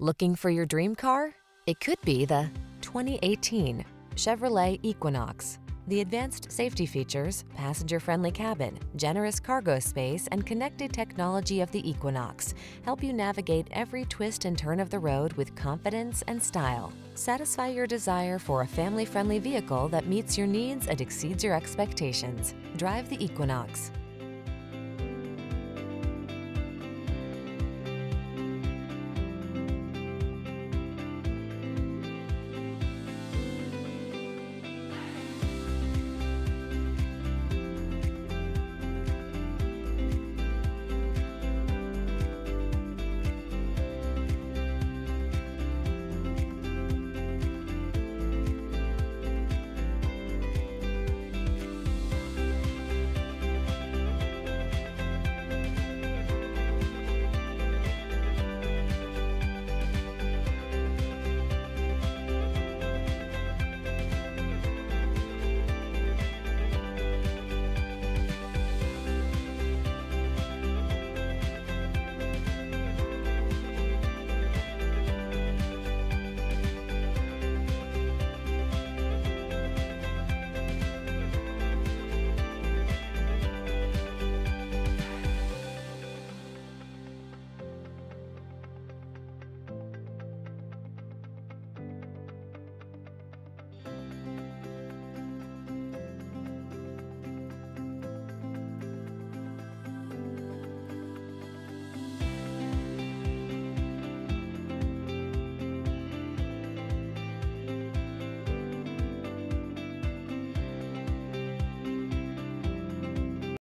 Looking for your dream car? It could be the 2018 Chevrolet Equinox. The advanced safety features, passenger-friendly cabin, generous cargo space, and connected technology of the Equinox help you navigate every twist and turn of the road with confidence and style. Satisfy your desire for a family-friendly vehicle that meets your needs and exceeds your expectations. Drive the Equinox.